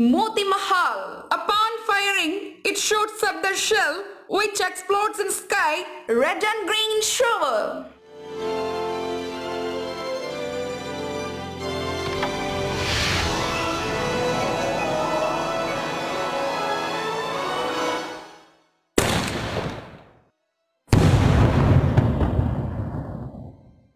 Moti Mahal. Upon firing, it shoots up the shell which explodes in sky red and green shower.